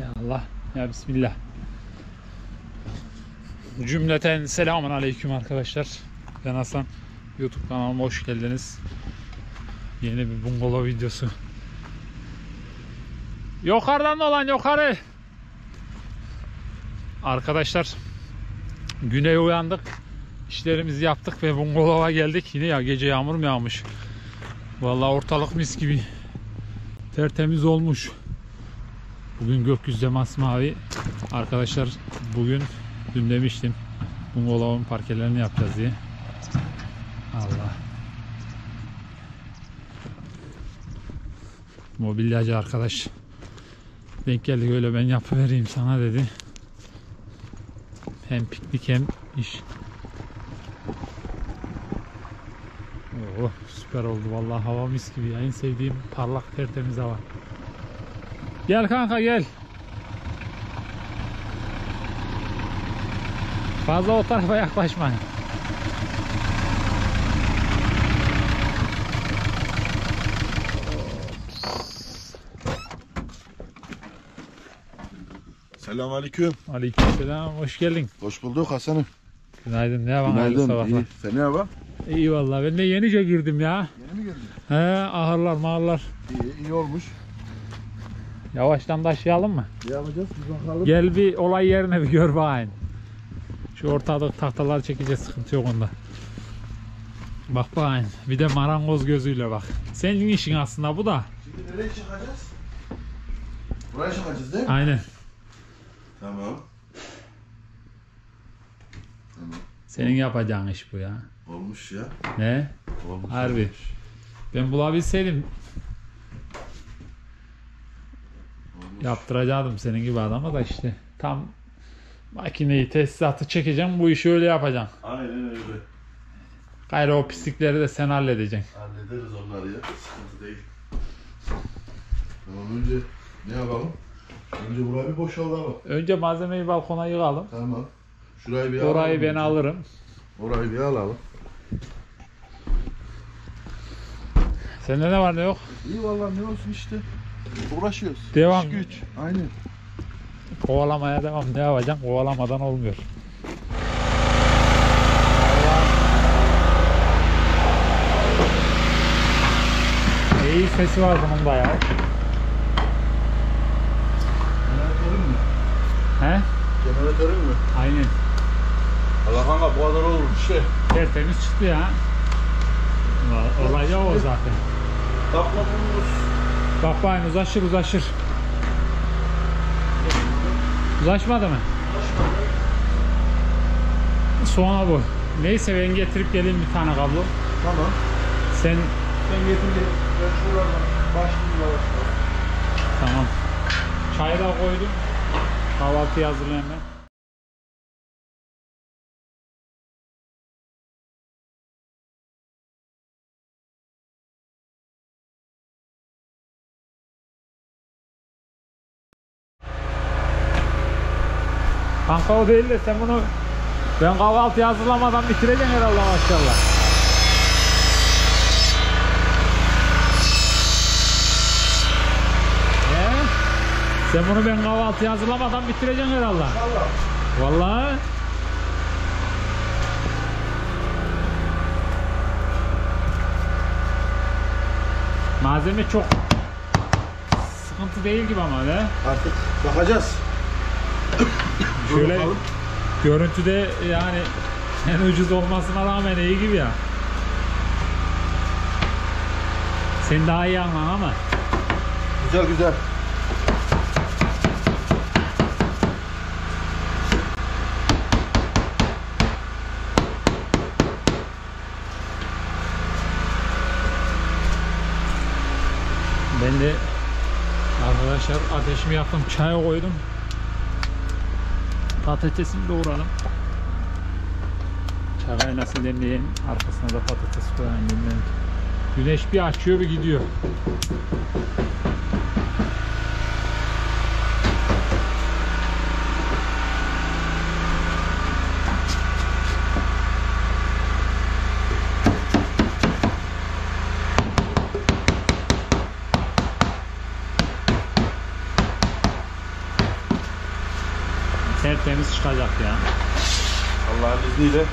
Ya Allah. Ya Bismillah. Cümleten selamun aleyküm arkadaşlar. Ben Hasan. YouTube kanalıma hoş geldiniz. Yeni bir bungalov videosu. Yukarıdan olan yukarı. Arkadaşlar güne uyandık. İşlerimizi yaptık ve bungalova geldik. Yine ya gece yağmur mu yağmış? Vallahi ortalık mis gibi. Tertemiz olmuş. Bugün gökyüzü masmavi. Arkadaşlar bugün dün demiştim bungalovun parkelerini yapacağız diye. Allah. Mobilyacı arkadaş denk geldi öyle ben yapıvereyim sana dedi. Hem piknik hem iş. Oo, süper oldu vallahi hava mis gibi ya. En sevdiğim parlak tertemiz hava. Gel kanka gel. Fazla o tarafa yaklaşmayın. Selamünaleyküm. Aleykümselam hoş geldin. Hoş bulduk Hasan'ım. Günaydın ne hayırlı Günaydın. sabahlar. İyi. Sen ne yapar? İyi vallahi ben de yenice girdim ya. Yeni mi geldin? He ahırlar mağırlar. İyi, iyi olmuş. Yavaştan taşıyalım mı? Yapacağız? Bir bakalım. Gel bir olay yerine bir gör bakayım. Şu ortada tahtalar çekeceğiz sıkıntı yok onda. Bak bakayım. Bir de marangoz gözüyle bak. Senin işin aslında bu da. Şimdi nereye çıkacağız? Buraya çıkacağız değil mi? Aynen. Tamam. Tamam. Senin yapacağın iş bu ya. Olmuş ya. Ne? Olmuş. Harbi. Ben bulabilseydim Olmuş. Yaptıracaktım senin gibi adama da işte. Tam makineyi tesisatı çekeceğim bu işi öyle yapacağım. Aynen öyle. Gayrı o pislikleri de sen halledeceksin. Hallederiz onları ya. Sıkıntı değil. Tamam önce ne yapalım? Önce burayı bir boşaltalım. Önce malzemeyi balkona yığalım. Tamam. Şurayı bir Orayı alalım. ben alırım. Orayı bir alalım. Sende ne var ne yok? İyi vallahi ne olsun işte. Uğraşıyoruz. Devam. İş güç. Aynen. Kovalamaya devam. Ne yapacaksın? Kovalamadan olmuyor. İyi sesi var bunun da ya. Jeneratörün mü? He? Jeneratörün mü? Aynen. Allah kanka bu kadar olur bir şey. Tertemiz çıktı ya. Olay ya o zaten. Takmadığımız. Bak bakayım uzaşır uzaşır. Uzaşmadı mı? Sonra bu. Neyse ben getirip geleyim bir tane kablo. Tamam. Sen Sen getir getir. Ben şuralardan başlayayım yavaş. tamam. Çayı da koydum. Kahvaltıyı hazırlayayım ben. O değil de sen bunu ben kahvaltıyı hazırlamadan bitireceksin herhalde maşallah. He? Sen bunu ben kahvaltıyı hazırlamadan bitireceksin herhalde. Allah. Vallahi. Malzeme çok sıkıntı değil gibi ama ne? Artık bakacağız. Şöyle bakalım. görüntüde yani en ucuz olmasına rağmen iyi gibi ya. Sen daha iyi anlan ama. Güzel güzel. Ben de arkadaşlar ateşimi yaktım, çay koydum. Patatesimi doğradım. Çay kaynasın demleyin. Arkasına da patates demleyin. Güneş bir açıyor bir gidiyor. Tertemiz çıkacak ya. Allah'ın izniyle.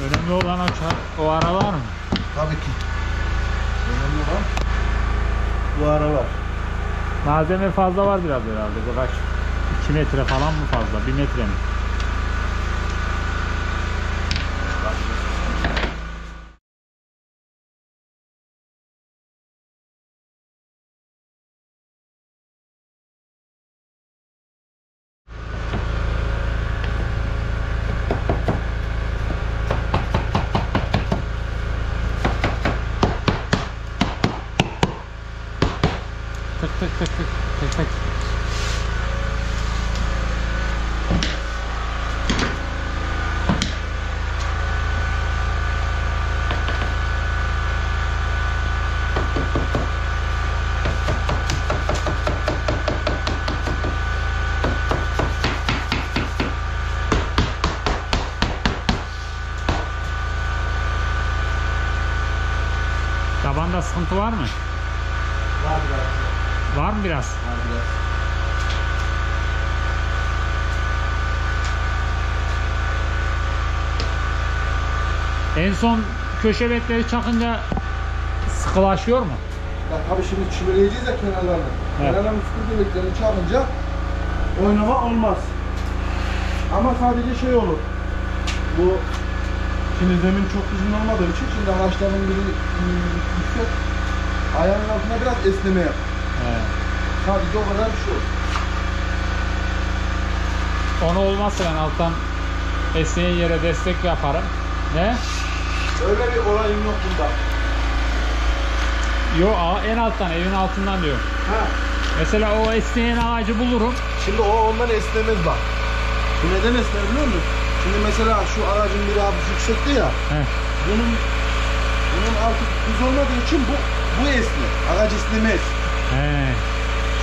Önemli olan o, ça- o aralar mı? Tabii ki. Önemli olan bu aralar. Malzeme fazla var biraz herhalde. Birkaç 2 metre falan mı fazla? 1 metre mi? Quick, quick, quick, quick, quick, quick. Da waren das Konto son köşe betleri çakınca sıkılaşıyor mu? Ya tabii şimdi çivileyeceğiz ya kenarlarını. Evet. Kenarlarını sıkı deliklerini çakınca oynama olmaz. Ama sadece şey olur. Bu şimdi zemin çok düzgün olmadığı için şimdi ağaçların biri ıı, yüksek. Ayağının altına biraz esneme yap. Evet. Sadece o kadar bir şey olur. Onu olmazsa ben alttan esneyen yere destek yaparım. Ne? Öyle bir olayım yok bunda. Yo en alttan evin altından diyor. Ha. Mesela o esneyen ağacı bulurum. Şimdi o ondan esnemez bak. Bu neden esner biliyor musun? Şimdi mesela şu ağacın biri hafif yüksekti ya. Heh. Bunun bunun altı düz olmadığı için bu bu esner. Ağaç esnemez. He.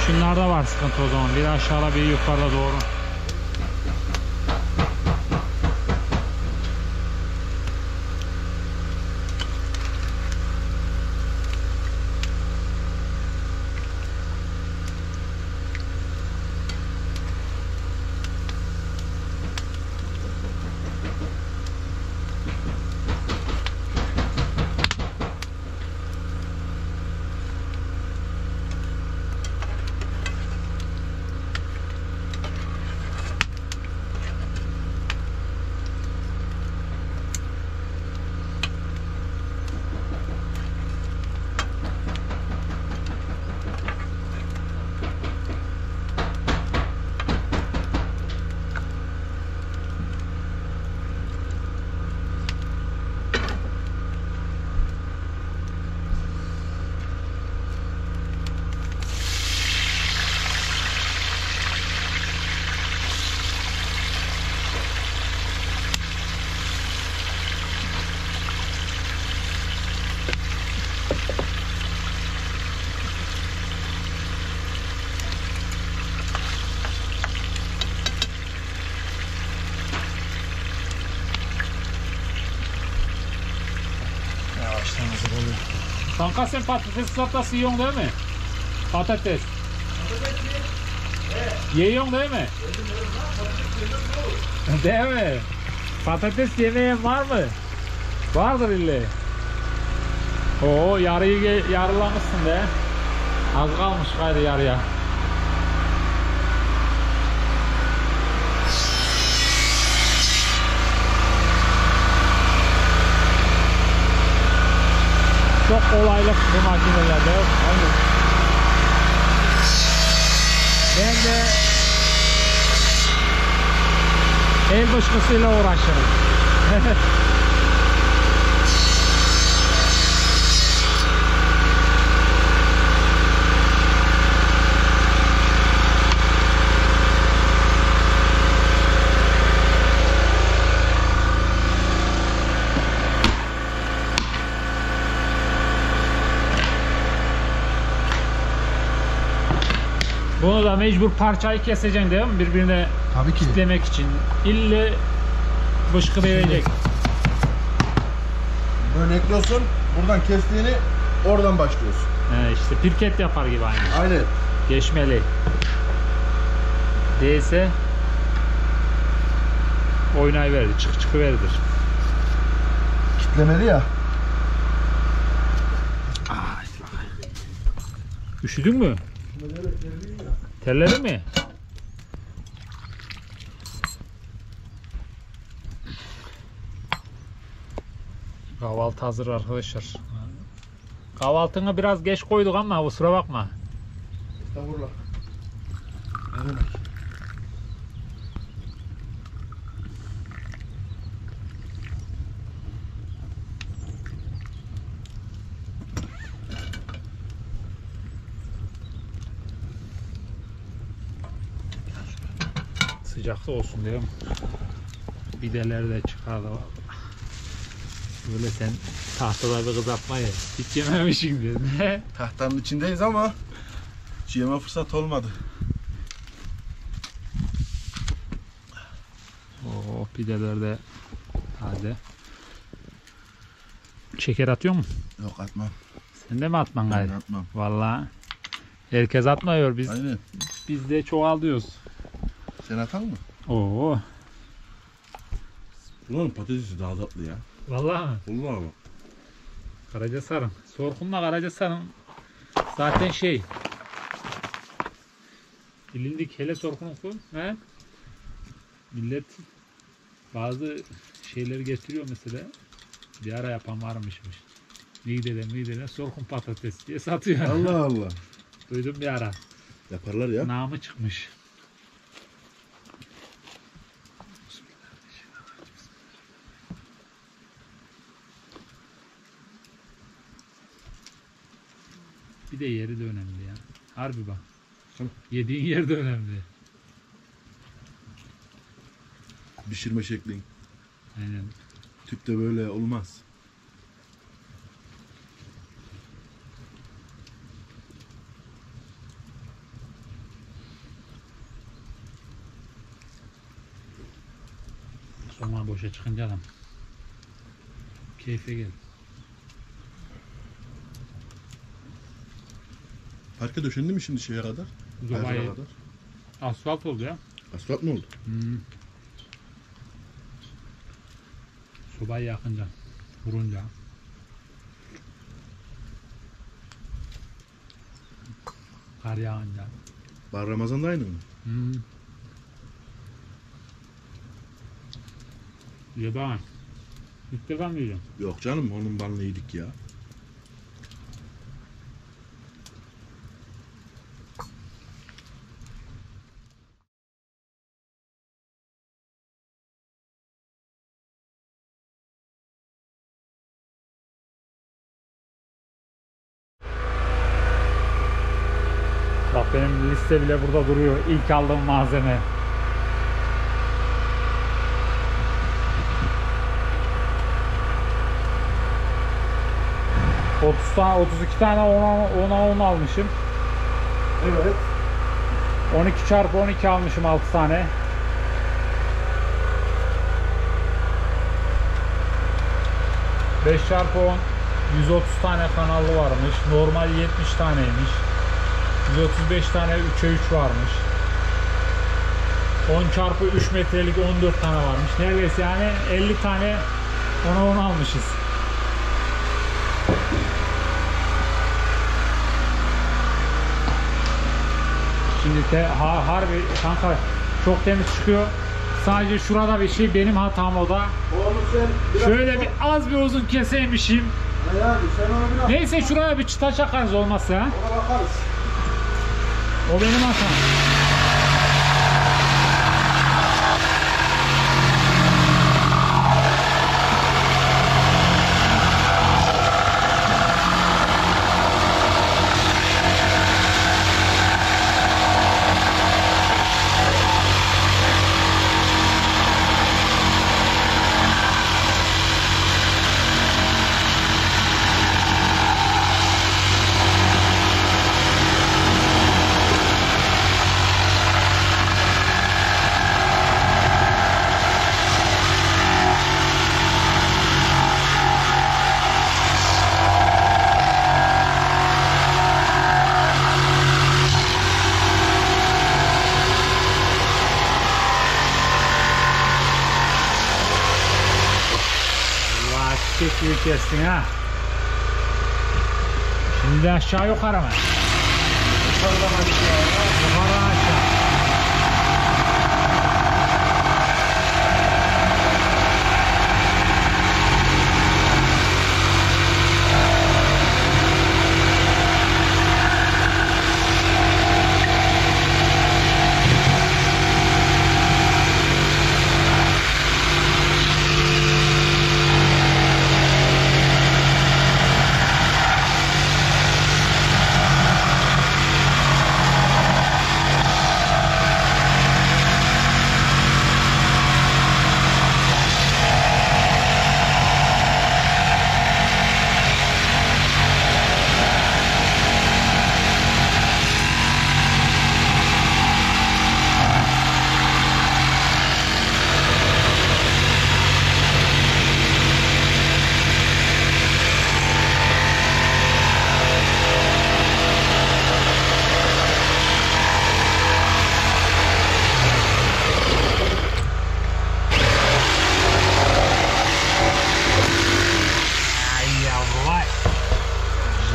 Şunlarda var sıkıntı o zaman. Bir aşağıda bir yukarıda doğru. Yavaştan hazır oluyor. Kanka sen patates salatası yiyorsun değil mi? Patates. Yiyorsun değil mi? değil mi? Patates yemeyen var mı? Vardır ille. Oo yarıyı yarılamışsın be. Az kalmış gayrı yarıya. Çok kolaylık bu makinelerde. Hayır. Ben de el dışkısıyla uğraşırım. mecbur parçayı keseceksin değil mi? Birbirine Tabii ki. kitlemek için. İlle bışkı verecek. Böyle ekliyorsun. Buradan kestiğini oradan başlıyorsun. He işte pirket yapar gibi aynı. Aynen. Geçmeli. Değilse oynay verir, çık çıkı verir. Kitlemeli ya. Üşüdün mü? Terledin mi? Kahvaltı hazır arkadaşlar. Kahvaltını biraz geç koyduk ama kusura bakma. Estağfurullah. Ne demek? Sıcakta olsun mi? Bideler de çıkardı. Böyle sen tahtada bir kızartma ye. Hiç yememişsin. Ne? Tahtanın içindeyiz ama hiç yeme fırsat olmadı. Oo pideler de taze. Şeker atıyor mu? Yok atmam. Sen de mi atman Ben gayrı? atmam. Vallahi herkes atmıyor biz. Aynen. Biz de çoğalıyoruz. Sen atar mı? Oo. Ulan patatesi daha tatlı ya. Vallahi mi? Vallahi bak. Karacasarım. Sorkunla Karacasarım zaten şey bilindik hele Sorkun'u he? Millet bazı şeyleri getiriyor mesela. Bir ara yapan varmışmış. Midede midede Sorkun patates diye satıyor. Allah Allah. Duydum bir ara. Yaparlar ya. Namı çıkmış. Bir de yeri de önemli ya. Harbi bak. Tamam. Yediğin yer de önemli. Pişirme şeklin. Aynen. Tüpte böyle olmaz. Sonra boşa çıkınca adam. Keyfe gel. Parke döşendi mi şimdi şeye kadar? Zobayı kadar. asfalt oldu ya. Asfalt mı oldu? Hmm. Sobayı yakınca, vurunca. Kar yağınca. Bar Ramazan'da aynı mı? Hmm. Ye bana. İlk defa mı yiyeceğim? Yok canım onun banlı yedik ya. Benim liste bile burada duruyor. İlk aldığım malzeme. Otuz tane, 32 tane ona, ona on almışım. Evet. 12 çarpı 12 almışım 6 tane. Beş çarpı 10 130 tane kanallı varmış. Normal 70 taneymiş. 135 tane 3'e 3 varmış. 10 çarpı 3 metrelik 14 tane varmış. Neredeyse yani 50 tane ona 10 almışız. Şimdi te, ha, harbi kanka çok temiz çıkıyor. Sadece şurada bir şey benim hatam o da. Şöyle bir az bir uzun keseymişim. Hayır abi sen onu biraz... Neyse şuraya bir çıta çakarız olmazsa. Ona bakarız. O benim hatam. eşek gibi kestin ha. Şimdi aşağı yukarı mı? Yukarıdan aşağıya. Yukarıdan aşağı. Ay yavrular.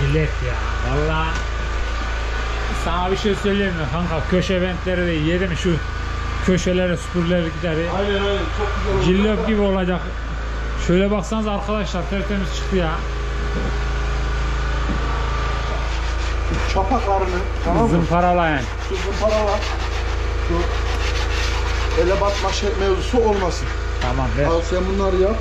Jilet ya. Valla sana bir şey söyleyeyim mi kanka? Köşe ventleri de yedim şu köşelere süpürülerlikleri. Aynen aynen çok güzel oldu. Cillop gibi olacak. Şöyle baksanız arkadaşlar tertemiz çıktı ya. Çapaklarını tamam mı? Zımparalayan. Şu zımparalar. Şu ele batma şey mevzusu olmasın. Tamam ver. Al sen bunları yap.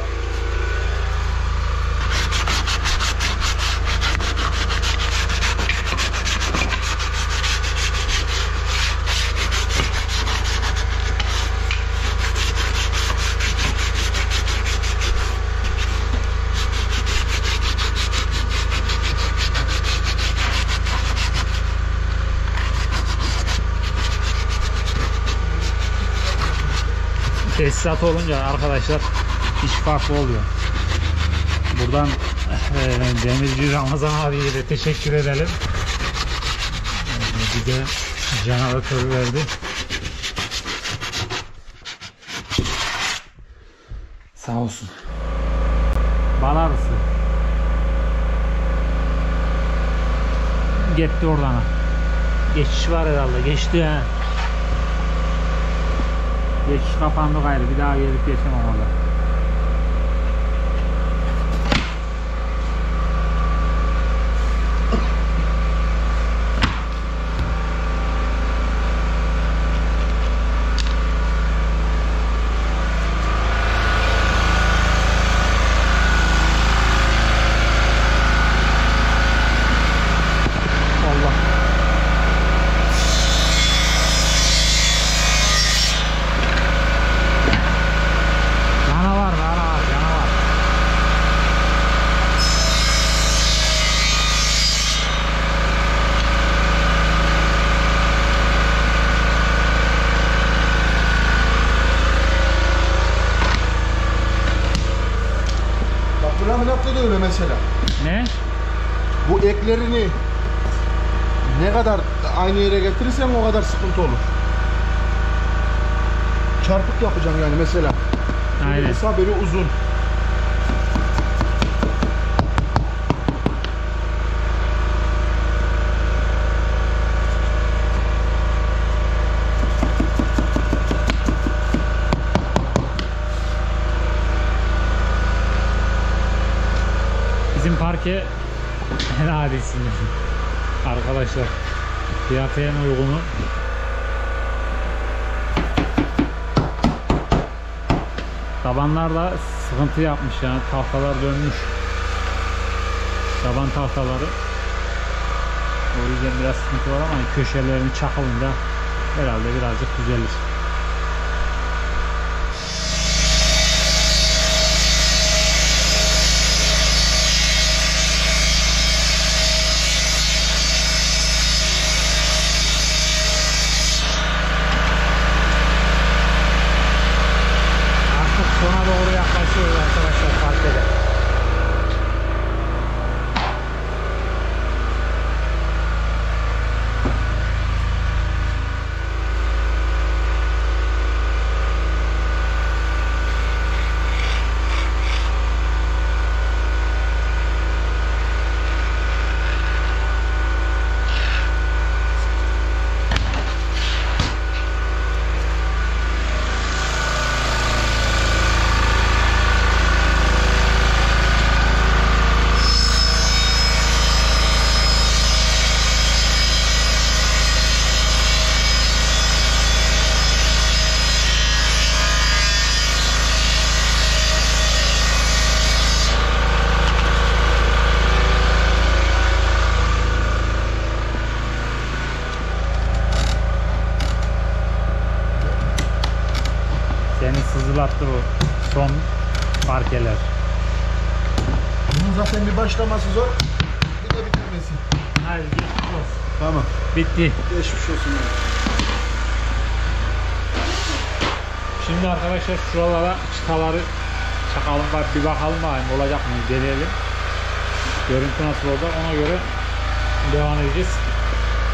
Tesisat olunca arkadaşlar iş farklı oluyor. Buradan eee, Demirci Ramazan abiye de teşekkür edelim. Eee, bize jeneratörü verdi. Sağ olsun. Bal arısı. Gitti oradan. Geçiş var herhalde. Geçti ha. Geçiş kapandı gayrı. Bir daha gelip geçemem orada. Allah. Canavar, canavar, canavar. Bak bu laminatta da öyle mesela. Ne? Bu eklerini ne kadar aynı yere getirirsen o kadar sıkıntı olur. Yapacağım yani mesela. Aynen. kısa biri uzun. Bizim parke en adisi. Arkadaşlar fiyatı en uygunu. Tabanlar da sıkıntı yapmış yani tahtalar dönmüş. Taban tahtaları. O yüzden biraz sıkıntı var ama köşelerini çakılınca herhalde birazcık düzelir. Artık sona doğru yaklaşıyoruz arkadaşlar parkede. olacaktır o son parkeler. Bunun zaten bir başlaması zor. Bir de bitirmesi. Hadi geçmiş olsun. Tamam. Bitti. Geçmiş olsun. Şimdi arkadaşlar şuralara çıtaları çakalım var bir bakalım bakayım olacak mı deneyelim. Görüntü nasıl olacak ona göre devam edeceğiz.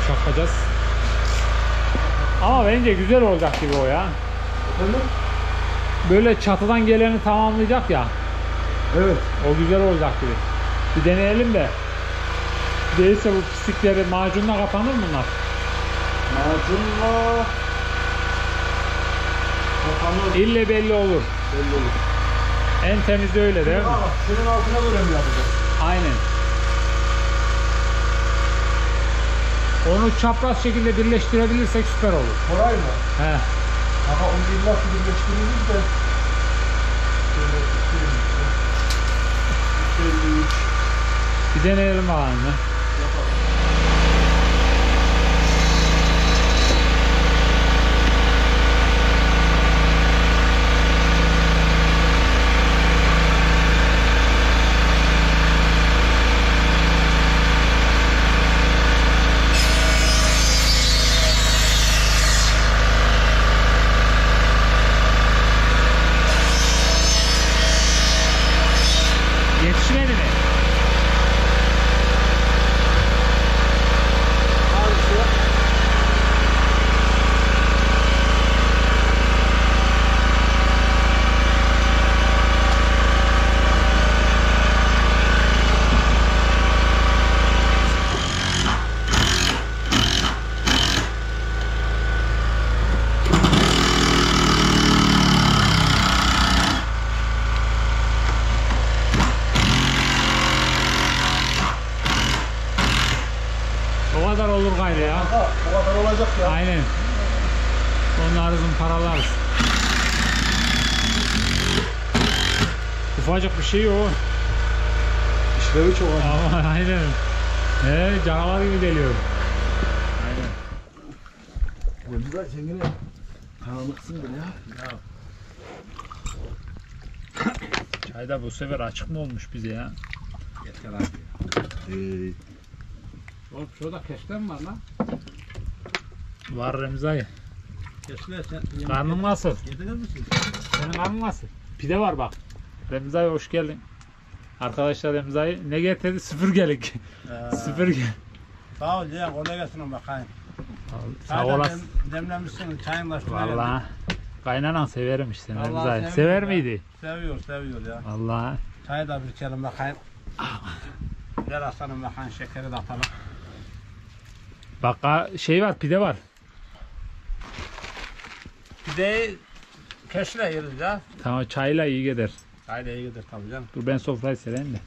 Çakacağız. Ama bence güzel olacak gibi o ya. Efendim? Böyle çatıdan geleni tamamlayacak ya. Evet. O güzel olacak gibi. Bir deneyelim de. Değilse bu pislikleri macunla kapanır mı bunlar? Macunla kapanır. İlle belli olur. Belli olur. En temizi öyle değil mi? Aa, şunun altına göre mi yapacağız? Aynen. Onu çapraz şekilde birleştirebilirsek süper olur. Koray mı? He. Ama onu illa ki birleştiririz de. Bir deneyelim bakalım. ya. yapalım. Yetişmedi mi? Hangisi? O kadar olur gayrı ya. Ha, o kadar olacak ya. Aynen. Onları paralarız. Ufacık bir şey o. İşlevi çok az. Aynen. He, canavar gibi geliyor. Aynen. Güzel sen yine tanıdıksındır ya. Çay da bu sefer açık mı olmuş bize ya? Yeter abi. Ee, Oğlum şurada keşler mi var lan? Var Remza'yı. Keşler sen Karnın nasıl? yedirir misin? Senin karnın nasıl? Pide var bak. Remza'ya hoş geldin. Arkadaşlar Remza'yı ne getirdi? Süpürgelik. Süpürge. Sağ ol ya kolay gelsin bakayım. Sağ olasın. dem- demlemişsin çayın da şuraya Vallahi. Kaynanan severim işte Vallahi seviyorum Sever ya. miydi? Seviyor seviyor ya. Vallahi. Çayı da bir içelim bakayım. Ver aslanım bakayım şekeri de atalım. Bak şey var pide var. Pideyi keşle yeriz ya. Tamam çayla iyi gider. Çay da iyi gider tabii canım. Dur ben sofrayı sereyim de.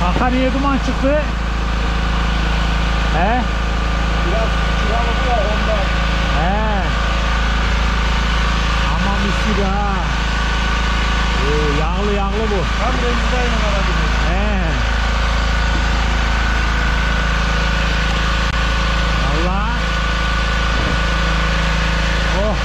Kanka niye duman çıktı? He? Biraz kiralık ya ondan. He. Aman mis gibi ha. Oo, yağlı yağlı bu. Tam Remzi'den alabilir. He. Allah. Oh.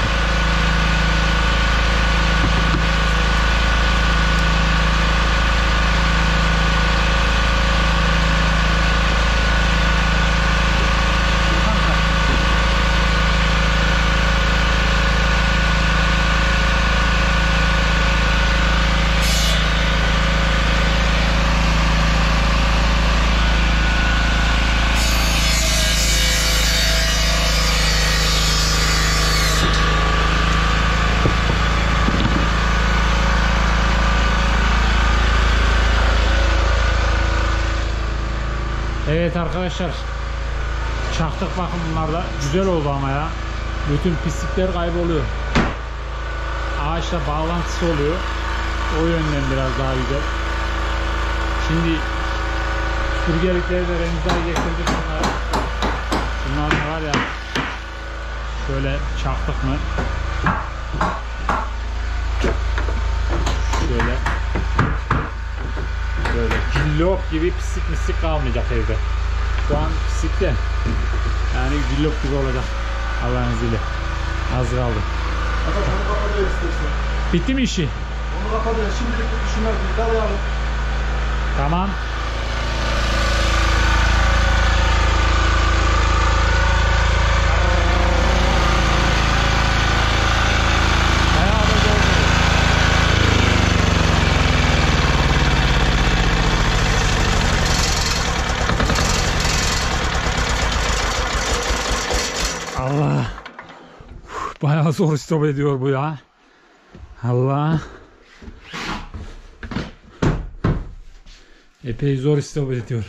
Evet arkadaşlar. Çaktık bakın bunlar da. Güzel oldu ama ya. Bütün pislikler kayboluyor. Ağaçla bağlantısı oluyor. O yönden biraz daha güzel. Şimdi süpürgelikleri de Remzi'ye getirdik bunlara. Bunlar var ya. Şöyle çaktık mı? Şöyle. Böyle cillop gibi pislik mislik kalmayacak evde. Şu an pislik de yani cillop gibi olacak Allah'ın izniyle. Az kaldı. Hadi onu kapatıyor istersen. Bitti mi işi? Onu kapatıyor. Şimdilik işime bir darayalım. Tamam. Bayağı da doldu. Allah. Bayağı zor istop ediyor bu ya. Allah. Epey zor istop ediyor.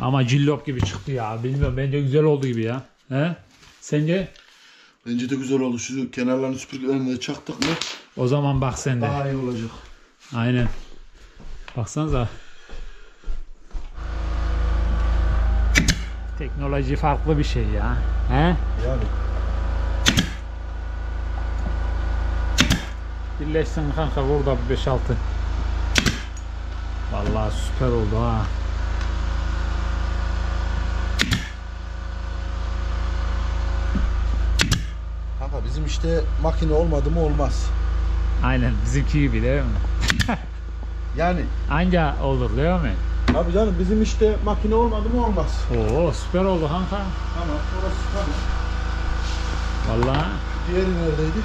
Ama cillop gibi çıktı ya. Bilmiyorum bence güzel oldu gibi ya. He? Sence? Bence de güzel oldu. Şu kenarlarını süpürgelerini de çaktık mı O zaman bak sen de. daha iyi olacak. Aynen. Baksanıza. Teknoloji farklı bir şey ya. He? Yani. Birleşsin kanka burada bir 5-6. Vallahi süper oldu ha. Kanka bizim işte makine olmadı mı olmaz. Aynen bizimki gibi değil mi? Yani Anca olur değil mi? Abi canım bizim işte makine olmadı mı olmaz. Oo süper oldu kanka. Tamam orası tamam. Vallahi Diğeri neredeydi?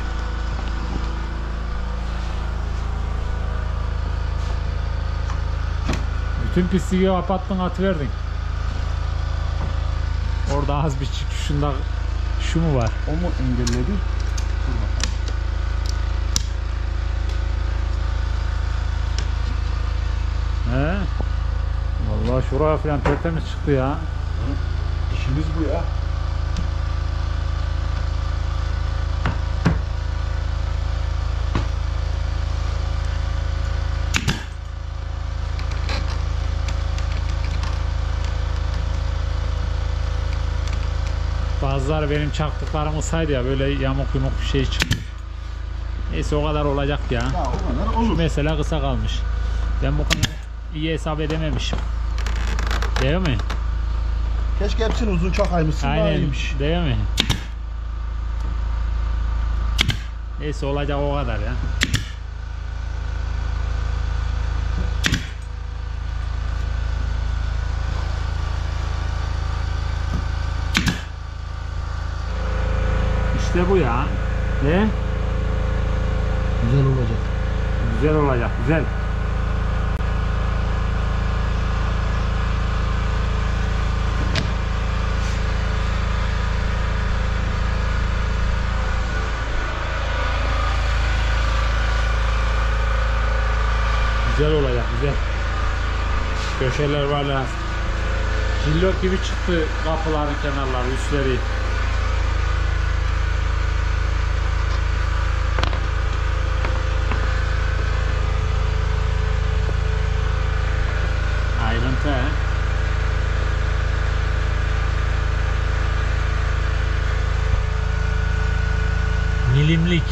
bütün pisliği kapattın atıverdin. Orada az bir çık şunda şu mu var? O mu engelledi? Dur bakalım. He? Vallahi şuraya falan tertemiz çıktı ya. İşimiz bu ya. Bazıları benim çaktıklarımı saydı ya böyle yamuk yumuk bir şey çıktı. Neyse o kadar olacak ya. Ya o kadar olur. Mesela kısa kalmış. Ben bu kadar iyi hesap edememişim. Değil mi? Keşke hepsini uzun çakaymışsın daha Aynen. iyiymiş. Değil mi? Neyse olacak o kadar ya. İşte bu ya. Ne? Güzel olacak. Güzel olacak, güzel. Güzel olacak, güzel. Köşeler var ya. Cillok gibi çıktı kapıların kenarları, üstleri. Ayrıntı he. Milimlik.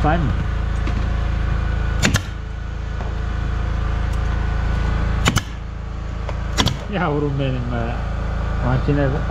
Tutayım mı? Yavrum benim be. Makine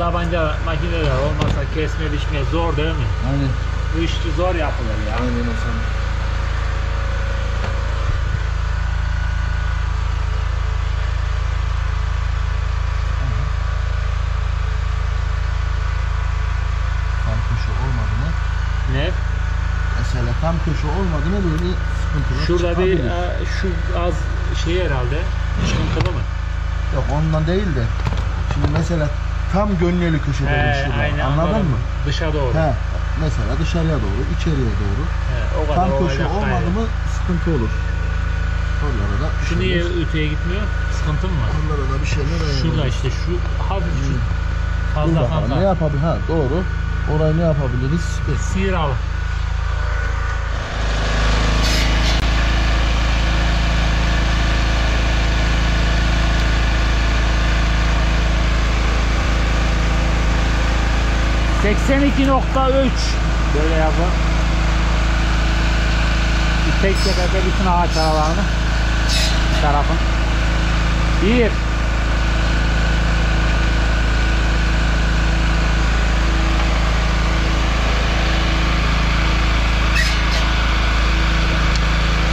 Tabanca makineler olmasa kesme biçme zor değil mi? Aynen. Bu iş zor yapılır ya. Aynen sana. Ne? Mesela tam köşe olmadı mı böyle sıkıntılar Şurada bir e, şu az şey herhalde. Çıkıntılı mı? Yok ondan değil de. Şimdi mesela tam gönleli köşede He, şurada. aynen Anladın anladım. mı? Dışa doğru. He. Mesela dışarıya doğru, içeriye doğru. He, o kadar Tam köşe olacak olmadı gayrı. mı sıkıntı olur. Oralara da bir Şu niye şeyler, öteye gitmiyor? Sıkıntı mı var? oralara da bir şeyler ayarlayalım. Şurada işte şu hafif şu Dur fazla bakalım ne fazla. yapabilir? Ha doğru. Orayı ne yapabiliriz? Sıyır al. ...82.3 böyle yapın. Tek seferde bütün ağaç aralarını tarafın. Bir.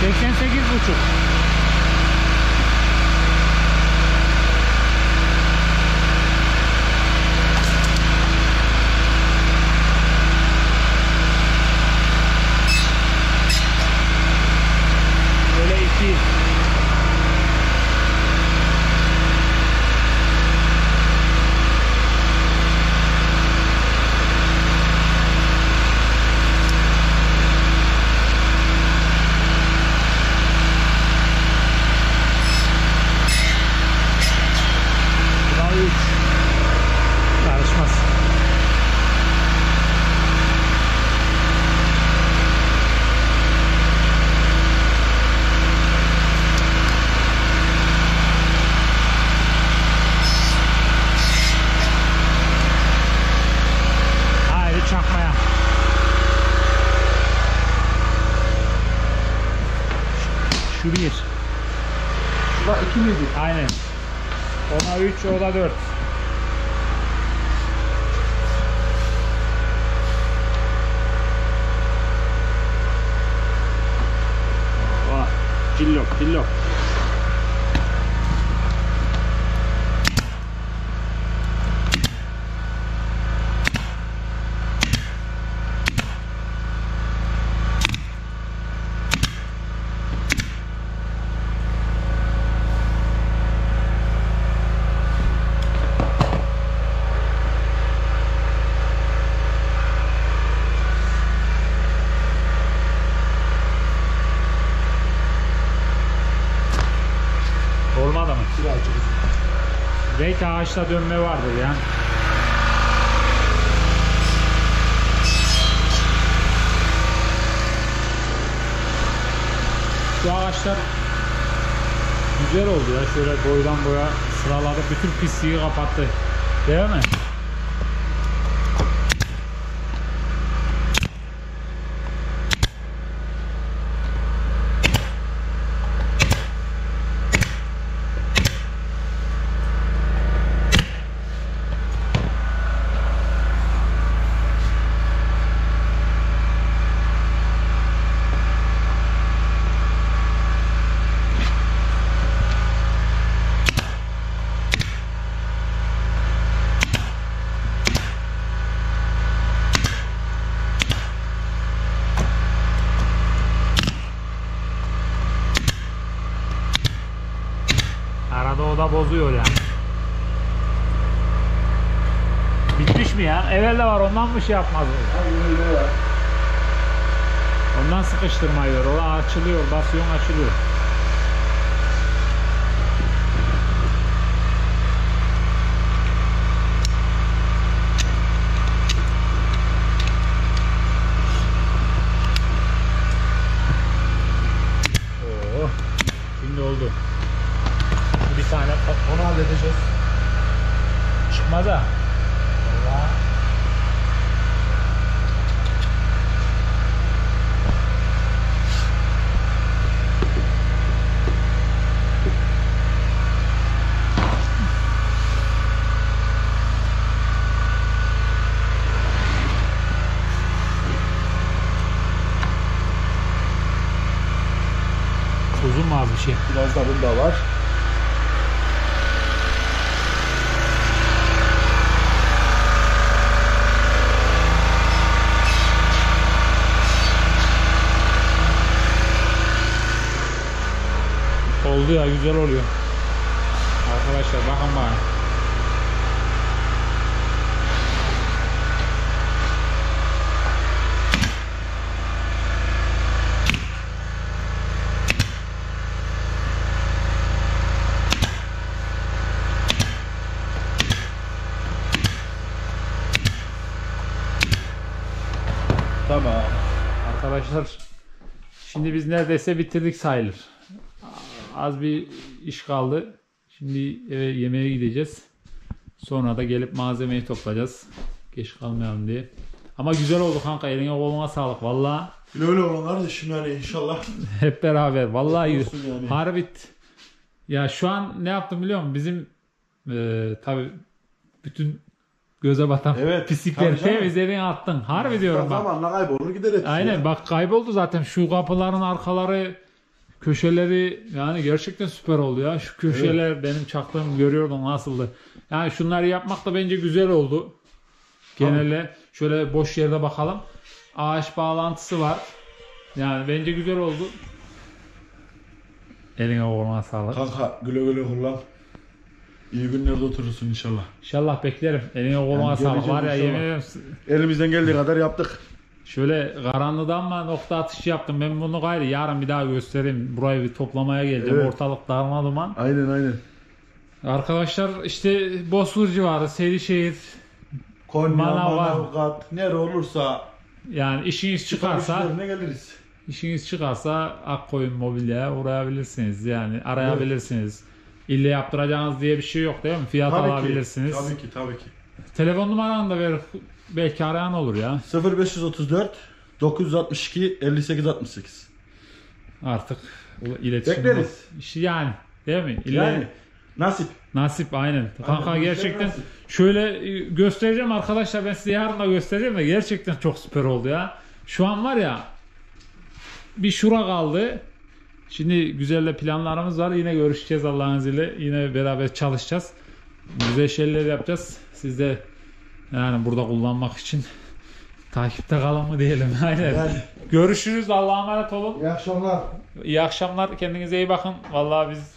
Seksen sekiz buçuk. Böyle iki. Buna üç. Karışmaz. Haydi çakmaya. Şu bir. Şurada iki miydi? Aynen. Ona 3, o da 4. Vah, cillop, cillop. Olmadı mı? Birazcık. Belki ağaçta dönme vardır ya. Şu ağaçlar güzel oldu ya. Şöyle boydan boya sıraladı. Bütün pisliği kapattı. Değil mi? Arada o da bozuyor yani. Bitmiş mi ya? Evvel de var ondan mı şey yapmaz mı? Aynen öyle ya. Ondan sıkıştırmıyor. O açılıyor, basıyorsun açılıyor. Oo, şimdi oldu. Bir tane Onu halledeceğiz. çıkmaz ha. Vallahi. Uzun mu az bir şey? Biraz da bunda var. Oldu ya güzel oluyor. Arkadaşlar bakın bana. Tamam. Arkadaşlar şimdi biz neredeyse bitirdik sayılır. Az bir iş kaldı. Şimdi eve yemeğe gideceğiz. Sonra da gelip malzemeyi toplayacağız. Geç kalmayalım diye. Ama güzel oldu kanka. Eline koluna sağlık. Vallahi Öyle öyle olan kardeşim yani inşallah. hep beraber. Vallahi yani. harbit. Ya şu an ne yaptım biliyor musun? Bizim e, tabi bütün göze batan Evet, pislikleri temizledin attın. Harbi diyorum bak. Zamanla kaybolur gider hepsi Aynen ya. bak kayboldu zaten şu kapıların arkaları köşeleri yani gerçekten süper oldu ya. Şu köşeler benim çaktığım görüyordum nasıldı. Yani şunları yapmak da bence güzel oldu. Genelde şöyle boş yerde bakalım. Ağaç bağlantısı var. Yani bence güzel oldu. Eline koluna sağlık. Kanka güle güle kullan. İyi günlerde oturursun inşallah. İnşallah beklerim. Eline koluna Yani sağlık. Var ya yemin ederim Elimizden geldiği kadar yaptık. Şöyle karanlıdan mı nokta atışı yaptım. Ben bunu gayrı yarın bir daha göstereyim. Burayı bir toplamaya geleceğim. Evet. Ortalık darma duman. Aynen aynen. Arkadaşlar işte Bosfor civarı, Seydişehir Konya, Manav var. Manavgat, nere olursa yani işiniz çıkarsa ne geliriz. işiniz çıkarsa Akkoyun Mobilya'ya uğrayabilirsiniz. Yani arayabilirsiniz. İlle yaptıracağınız diye bir şey yok değil mi? Fiyat alabilirsiniz. Ki, tabii ki tabii ki. Telefon numaranı da ver. Belki arayan olur ya. 0534 962 58 68. Artık iletişim. Bekleriz. İşi yani değil mi? İlle Yani nasip. Nasip aynen. Kanka işler gerçekten nasip. şöyle e, göstereceğim arkadaşlar ben size yarın da göstereceğim de gerçekten çok süper oldu ya. Şu an var ya bir şura kaldı. Şimdi güzel de planlarımız var. Yine görüşeceğiz Allah'ın izniyle. Yine beraber çalışacağız. Güzel şeyler yapacağız. Siz de yani burada kullanmak için takipte kalın mı diyelim. Aynen. Yani. Görüşürüz. Allah'a emanet olun. İyi akşamlar. İyi akşamlar. Kendinize iyi bakın. Vallahi biz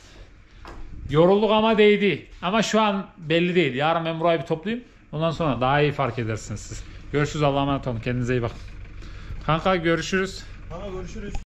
yorulduk ama değdi. Ama şu an belli değil. Yarın ben burayı bir toplayayım. Ondan sonra daha iyi fark edersiniz siz. Görüşürüz. Allah'a emanet olun. Kendinize iyi bakın. Kanka görüşürüz. Ama görüşürüz.